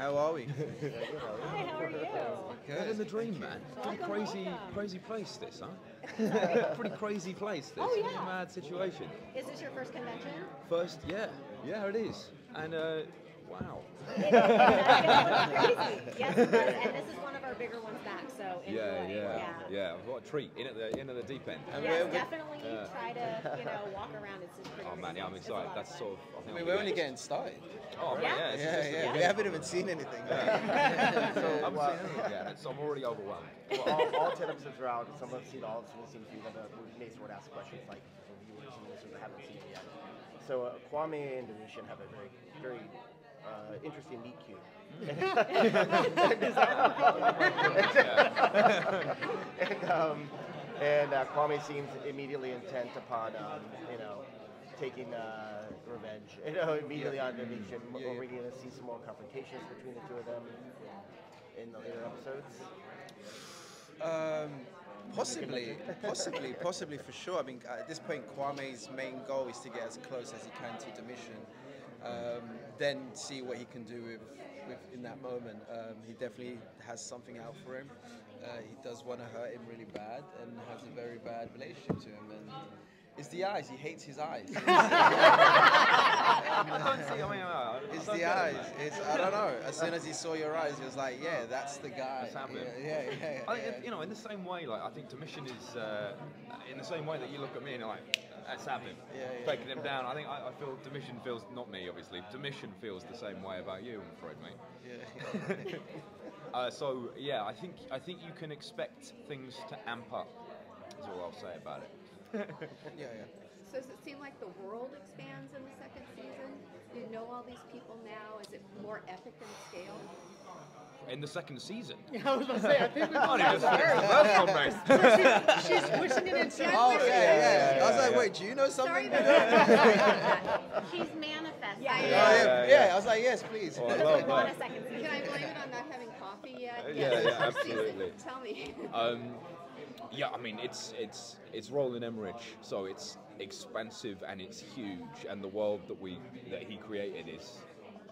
How are we? Hi, how are you? Living the dream, man. Pretty Welcome, crazy, welcome. crazy place, this, huh? Pretty crazy place, this. Oh, yeah. Mad situation. Is this your first convention? First, yeah, yeah, it is. And uh, wow. It, that's gonna look crazy. Yes, it does. And this is one of our bigger ones back, so enjoy. Yeah, yeah, yeah. yeah. What a treat. In at the in at the deep end. And Yes, we're- we're- definitely Yeah. try to, you know, walk around. It's just pretty Oh man, yeah, I'm excited. That's sort of. I, I think mean, I'll we're only getting- getting started. Oh man, Yeah. yeah, Yeah, yeah. yeah. We haven't even seen anything. So, I haven't well, seen anything yet, so I'm already overwhelmed. well, all, all 10 episodes are out. Some have seen all, some have seen a few. Then we may sort of ask questions like for viewers and listeners that haven't seen it yet. So, uh, Kwame and Domitian have a very, very uh, interesting meet cute. And um, and uh, Kwame seems immediately intent upon, um, you know, taking uh, revenge. You know, immediately on Domitian. Yeah, yeah. Are we going to see some more confrontations between the two of them in the later episodes? Um, possibly, possibly, possibly for sure. I mean, at this point, Kwame's main goal is to get as close as he can to Domitian, um, then see what he can do with, with in that moment. Um, he definitely has something out for him. Uh, he does want to hurt him really bad and has a very bad relationship to him. And it's the eyes. He hates his eyes. I don't see. I mean, uh, It's I don't the eyes. It's I don't know. As soon as he saw your eyes, he was like, "Yeah, that's the guy." That's happening. Yeah, yeah, yeah. I think, yeah. you know, in the same way, like I think Domitian is, uh, in the same way that you look at me and you're like, have him, Yeah, yeah, taking him down. I think I, I feel Domitian feels, not me obviously, Domitian feels the same way about you, I'm afraid, mate. yeah. Uh, so yeah, I think I think you can expect things to amp up. Is all I'll say about it. yeah, yeah. So does it seem like the world expands in the second season? You know all these people now. Is it more epic in scale? In the second season. Yeah, I was going to say, I think we I only just finished the first one, she's pushing it into Oh yeah, yeah. I was like, wait, do you know Sorry something? about oh that. She's manifesting. Yeah, yeah, Yeah, yeah, yeah. I was like, yes, please. Oh, I We love want that. a second season. Can I blame it on not having coffee yet? Yeah, Yes, yeah, first season. absolutely. Tell me. Um, yeah, I mean it's it's it's Roland Emmerich, so it's expansive and it's huge, and the world that we that he created is.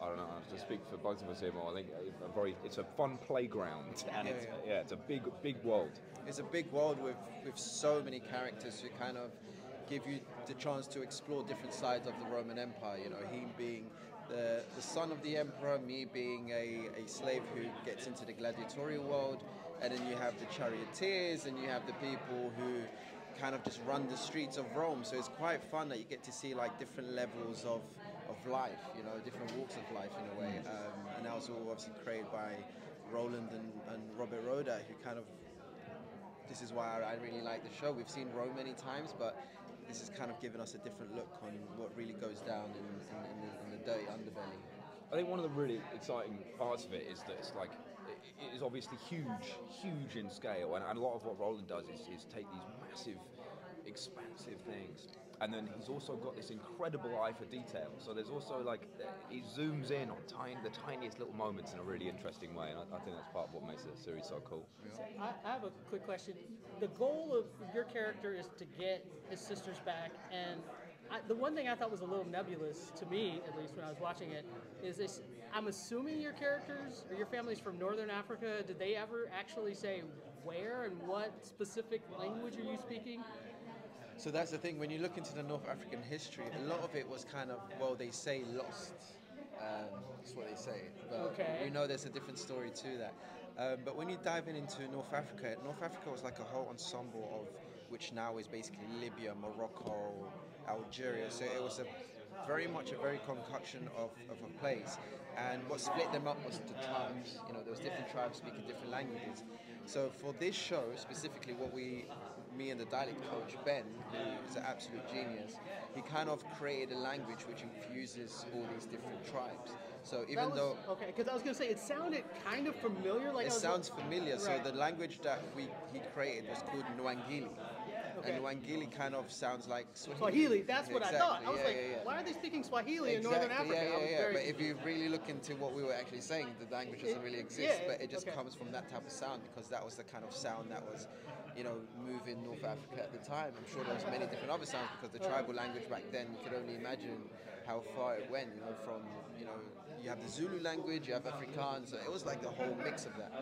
I don't know. To speak for both of us here, more, I think a very, it's a fun playground, and Yeah, it's, yeah. yeah, it's a big, big world. It's a big world with with so many characters who kind of give you the chance to explore different sides of the Roman Empire. You know, him being the the son of the emperor, me being a, a slave who gets into the gladiatorial world, and then you have the charioteers, and you have the people who kind of just run the streets of Rome. So it's quite fun that you get to see like different levels of of life, you know, different walks of life in a way. Um, and that was all obviously created by Roland and, and Robert Rodat, who kind of this is why I really like the show. We've seen Rome many times, but this has kind of given us a different look on what really goes down in, in, in, the, in the dirty underbelly. I think one of the really exciting parts of it is that it's like it is obviously huge, huge in scale, and, and a lot of what Roland does is, is take these massive, expansive things, and then he's also got this incredible eye for detail. So there's also like he zooms in on tiny, the tiniest little moments in a really interesting way, and I, I think that's part of what makes the series so cool. I, I have a quick question. The goal of your character is to get his sisters back, and I, the one thing I thought was a little nebulous to me, at least when I was watching it, is this. I'm assuming your characters or your family's from Northern Africa. Did they ever actually say where and what specific language are you speaking? So that's the thing. When you look into the North African history, a lot of it was kind of well, they say lost. Um, that's what they say. But Okay. we know there's a different story to that. Um, but when you dive in into North Africa, North Africa was like a whole ensemble of which now is basically Libya, Morocco, Algeria. So it was a very much a very concoction of, of a place. And what split them up was the tribes. You know, there was different tribes speaking different languages. So for this show specifically, what we, me and the dialect coach Ben, who is an absolute genius, he kind of created a language which infuses all these different tribes. So even was- though okay, because I was gonna say it sounded kind of familiar. Like it sounds familiar. So the language that we he created was called Nwangili. Okay. And Nwangili kind of sounds like Swahili. Swahili. That's what I thought. I was yeah, like, yeah, yeah. why are they speaking Swahili in Northern Africa? Yeah, yeah, yeah. But if you really look into what we were actually saying, the language doesn't really exist. but it just okay. comes from that type of sound because that was the kind of sound that was, you know, moving North Africa at the time. I'm sure there was many different other sounds because the tribal language back then, you could only imagine how far it went. You know, from you know you have the Zulu language, you have Afrikaans. It was like the whole mix of that.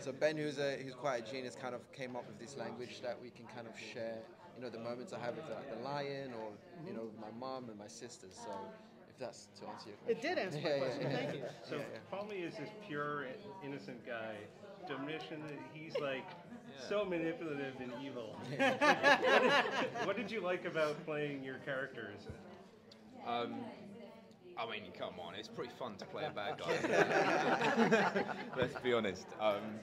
So Ben, who's a who's quite a genius, kind of came up with this language that we can kind of share. You know, the moments I have with like, the lion, or you know, with my mom and my sisters. So. If that's to answer your question. It did answer my Yeah, yeah, question. yeah. Thank you. So Kwame is this pure, innocent guy. Domitian, he's like so manipulative and evil. what, did, what did you like about playing your characters? Um, I mean, come on, it's pretty fun to play a bad guy. Let's be honest. Um,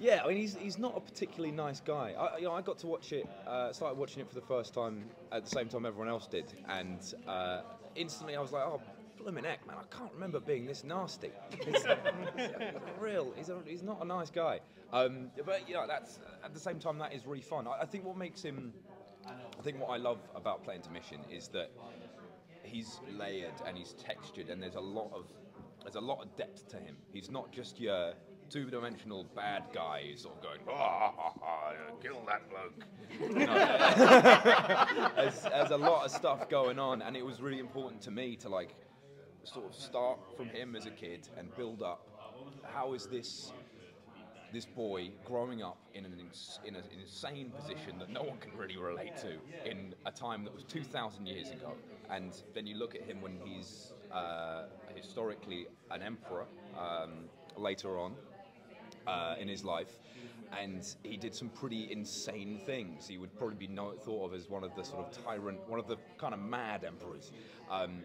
yeah, I mean, he's, he's not a particularly nice guy. I, you know, I got to watch it, uh, started watching it for the first time at the same time everyone else did, and uh, instantly I was like, oh, blooming heck, man, I can't remember being this nasty. He's, real, he's, a, he's not a nice guy. Um, but, you know, that's, at the same time, that is really fun. I, I think what makes him, I think what I love about playing Domitian is that he's layered and he's textured, and there's a lot of there's a lot of depth to him. He's not just your two-dimensional bad guy who's sort of going, ah, kill that bloke. Know, there's, there's a lot of stuff going on, and it was really important to me to like sort of start from him as a kid and build up. How is this this boy growing up in an, ins- in an insane position that no one can really relate to in a time that was 2,000 years ago. And then you look at him when he's uh, historically an emperor um, later on uh, in his life. And he did some pretty insane things. He would probably be thought of as one of the sort of tyrant, one of the kind of mad emperors. Um,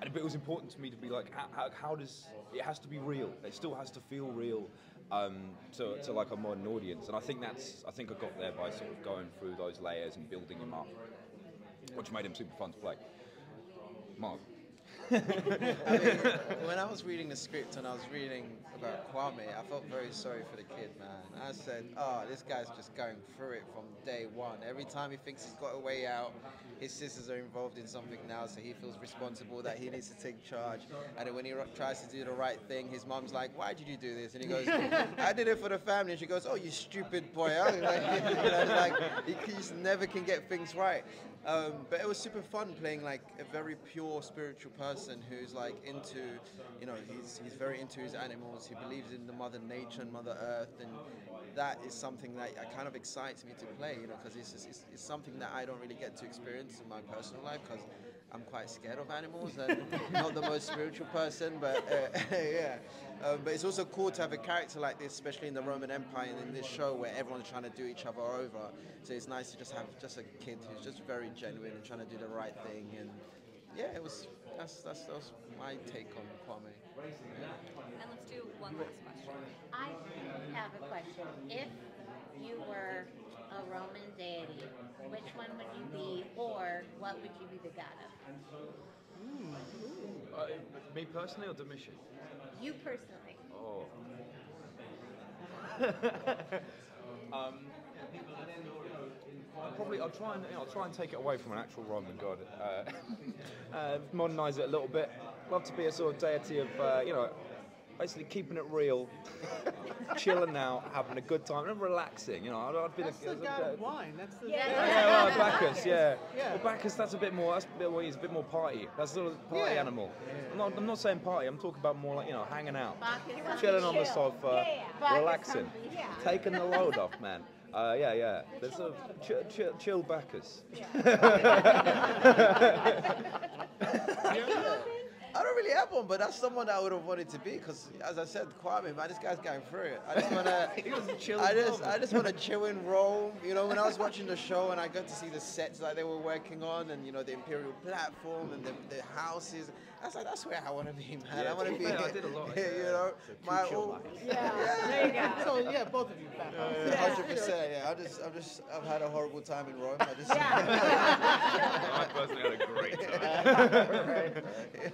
and, it was important to me to be like, how, how does it has to be real? It still has to feel real um, to, to like a modern audience. And I think that's I think I got there by sort of going through those layers and building him up, which made him super fun to play. Mark. I mean, when I was reading the script and I was reading about Kwame, I felt very sorry for the kid, man. I said, oh, this guy's just going through it from day one. Every time he thinks he's got a way out, his sisters are involved in something now, so he feels responsible that he needs to take charge. And then when he tries to do the right thing, his mom's like, why did you do this? And he goes, I did it for the family. And she goes, oh, you stupid boy. Like, you know, like, he he just never can get things right. Um, but it was super fun playing like a very pure spiritual person who's like into, you know, he's, he's very into his animals. He believes in the mother nature and mother earth, and that is something that uh, kind of excites me to play, you know, because it's, it's, it's something that I don't really get to experience in my personal life because I'm quite scared of animals and not the most spiritual person, but uh, yeah. Um, but it's also cool to have a character like this, especially in the Roman Empire and in this show where everyone's trying to do each other over. So it's nice to just have just a kid who's just very genuine and trying to do the right thing. And yeah, it was that's that's, that was my take on Kwame. And let's do one last question. I have a question. If you were a Roman deity, which one would you be, what would you be the god of? Uh, me personally or Domitian? You personally. Oh. um, I'll probably I'll try and you know, I'll try and take it away from an actual Roman god. Uh, uh, modernise it a little bit. Love to be a sort of deity of uh, you know, basically keeping it real, chilling out, having a good time, and relaxing. You know, I'd, I'd be That's the the, god of wine. That's the. Yeah. yeah, well, Bacchus, yeah. Yeah. Well, Bacchus, that's a bit more. That's a bit more. He's a bit more party. That's sort of party Yeah. animal. I'm not. I'm not saying party. I'm talking about more like you know, hanging out, Bacchus chilling on the sofa, Yeah. Bacchus relaxing. Yeah. taking the load off, man. Uh, yeah, yeah. There's sort of chill, chill, chill Bacchus. I don't really have one, but that's someone that I would have wanted to be because, as I said, Kwame, man, this guy's going through it. I just want to. He was a chill I just, Roman. I just want to chill in Rome. You know, when I was watching the show and I got to see the sets that they were working on, and you know, the imperial platform and the, the houses. I was like, that's where I want to be, man. Yeah, I want to to be. be fair, I did a lot of you know, my all. Yeah, there you go. So yeah, both of you back off. Hundred percent. Yeah, I just, I've just, I've had a horrible time in Rome. I just. I personally had a great time.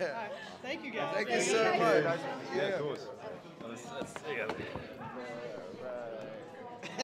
yeah. Thank you guys. Thank you so much. Yeah, of course. Let's, let's see.